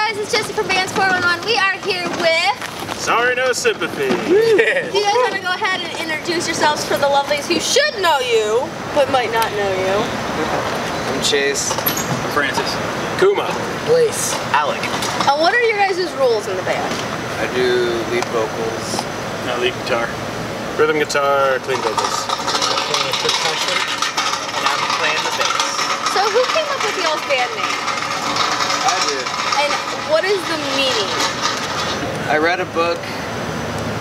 up, you guys? It's Jesse from Bands 411. We are here with. Sorry, no sympathy. Do you guys want to go ahead and introduce yourselves for the lovelies who should know you, but might not know you? I'm Chace. Francis. Kuma. Blaise. Alec. And what are your guys' roles in the band? I do lead vocals. No, lead guitar. Rhythm guitar, clean vocals. Percussion. And I'm playing the bass. So, who came up with y'all's band name? I did. And what is the meaning? I read a book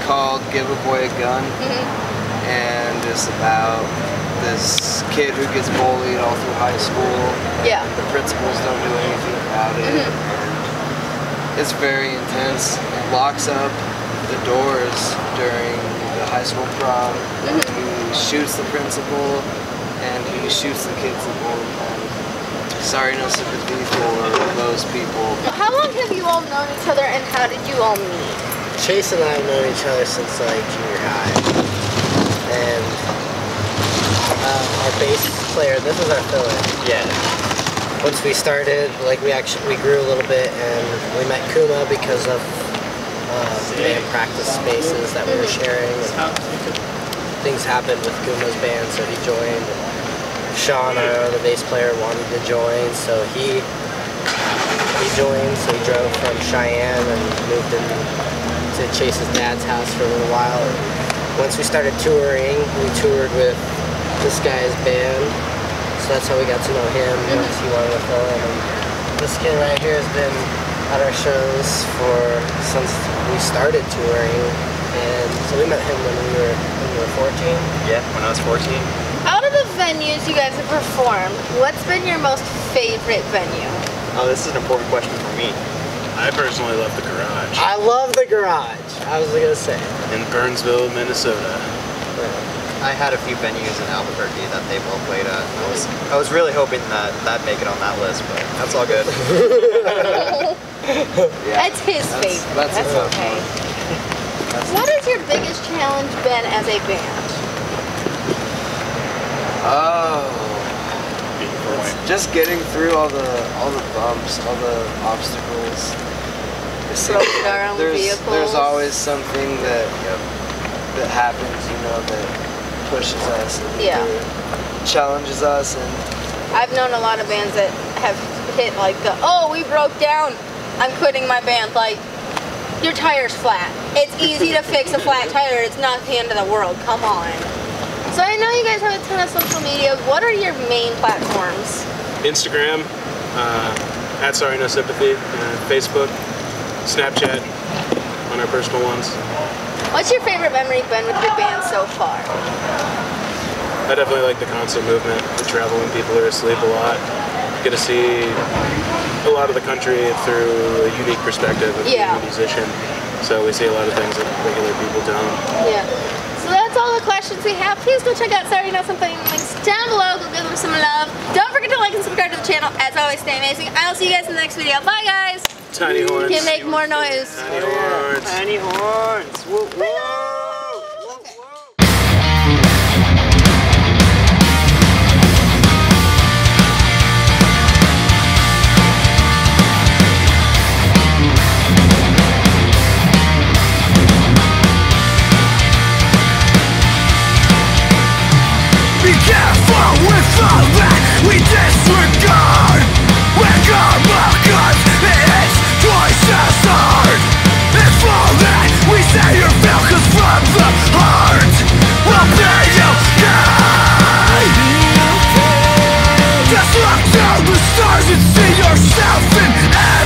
called Give a Boy a Gun, Mhm. and it's about this kid who gets bullied all through high school. Yeah. The principals don't do anything about it. Mhm. And it's very intense. It locks up the doors during the high school prom. Mhm. He shoots the principal, and he shoots the kids that bully him. Sorry, no sympathy for those people. How long have you all known each other and how did you all meet? Chace and I have known each other since like junior high. And uh, our bass player, this is our filler. Yeah. Once we started, like we actually we grew a little bit and we met Kuma because of uh, band practice spaces that we were sharing. And things happened with Kuma's band, so he joined. Sean, our other bass player, wanted to join, so he he joined. So he drove from Cheyenne and moved in to Chace's dad's house for a little while. Once we started touring, we toured with this guy's band. So that's how we got to know him once he wanted to fill in. And this kid right here has been at our shows for since we started touring. And so we met him when we were when we were 14. Yeah, when I was 14. Out of the venues you guys have performed, what's been your most favorite venue? Oh, this is an important question for me. I personally love the garage I love the garage. I was gonna say. in Burnsville, Minnesota. I had a few venues in Albuquerque that they both played at. I was, I was really hoping that that'd make it on that list, but that's all good. Yeah. That's his That's- favorite. that's a tough okay. That's- What has your biggest challenge been as a band? Oh. It's just getting through all the all the bumps, all the obstacles. Broken our own there's, vehicles. There's always something that that happens, you know, that pushes us and Yeah. challenges us and I've known a lot of bands that have hit like the, oh, we broke down, I'm quitting my band. Like, your tire's flat. It's easy to fix a flat tire. It's not the end of the world. Come on. So I know you guys have a ton of social media. What are your main platforms? Instagram, uh, at Sorry No Sympathy, uh, Facebook, Snapchat, on our personal ones. What's your favorite memory been with your band so far? I definitely like the concert movement. We travel when people are asleep a lot. Get to see a lot of the country through a unique perspective of Yeah. being a musician. So we see a lot of things that regular people don't. Yeah. So that's all the questions we have. Please go check out Sorry No Sympathy links down below. Go give them some love. Don't always, stay amazing. I'll see you guys in the next video. Bye, guys. Tiny horns. Can make more noise. Tiny horns. Tiny horns. Woo, woo. know the stars and see yourself in